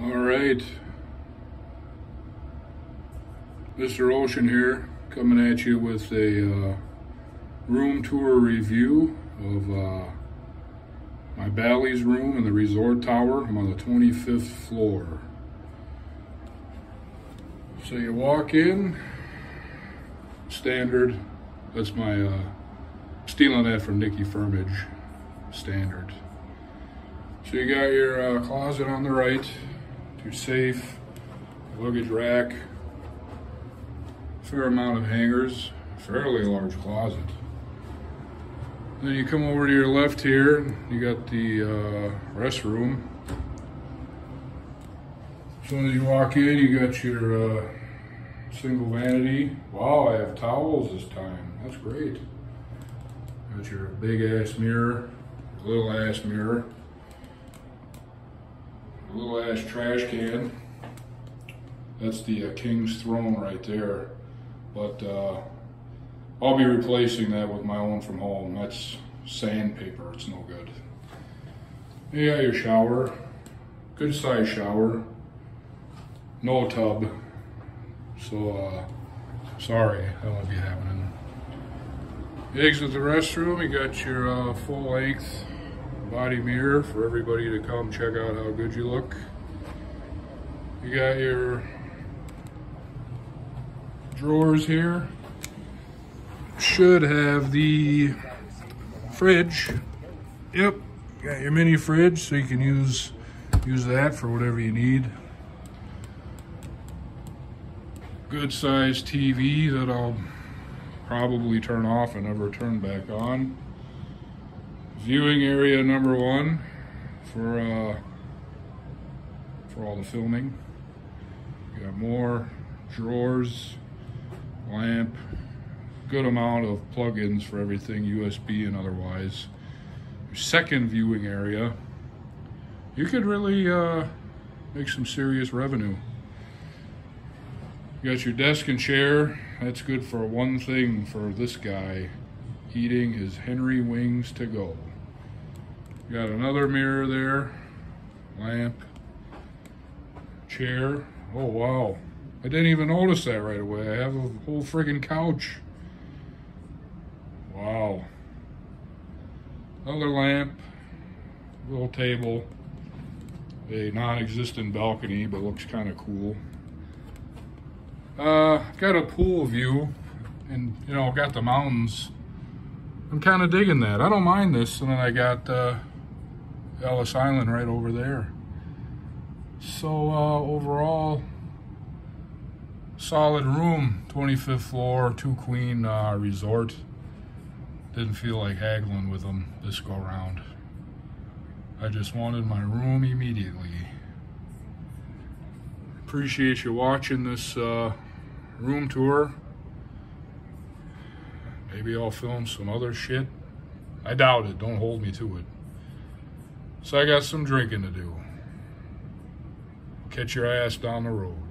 All right. Mr. Ocean here, coming at you with a uh, room tour review of uh, my Bally's room in the resort tower. I'm on the 25th floor. So you walk in, standard. That's my, uh, stealing that from Nikki Firmage, standard. So you got your uh, closet on the right, your safe, luggage rack, fair amount of hangers, fairly large closet. Then you come over to your left here, you got the uh, restroom. As soon as you walk in, you got your uh, single vanity. Wow, I have towels this time. That's great. Got your big ass mirror, little ass mirror little ass trash can. That's the uh, King's Throne right there. But uh, I'll be replacing that with my own from home. That's sandpaper, it's no good. Yeah, your shower, good size shower, no tub. So, uh, sorry, that won't be happening. Exit the restroom, you got your uh, full length body mirror for everybody to come check out how good you look. You got your drawers here. Should have the fridge. Yep, got your mini fridge so you can use use that for whatever you need. Good sized TV that I'll probably turn off and never turn back on viewing area number one for uh, for all the filming. We got more drawers, lamp, good amount of plugins for everything, USB and otherwise. Second viewing area, you could really uh, make some serious revenue. You got your desk and chair. That's good for one thing for this guy, eating his Henry wings to go. Got another mirror there, lamp, chair. Oh, wow. I didn't even notice that right away. I have a whole friggin' couch. Wow. Another lamp, little table, a non-existent balcony, but looks kind of cool. Uh, got a pool view and, you know, got the mountains. I'm kind of digging that. I don't mind this. And then I got, uh, Ellis Island right over there. So uh, overall, solid room, 25th floor, two queen uh, resort. Didn't feel like haggling with them this go round. I just wanted my room immediately. Appreciate you watching this uh, room tour. Maybe I'll film some other shit. I doubt it, don't hold me to it. So I got some drinking to do. Catch your ass down the road.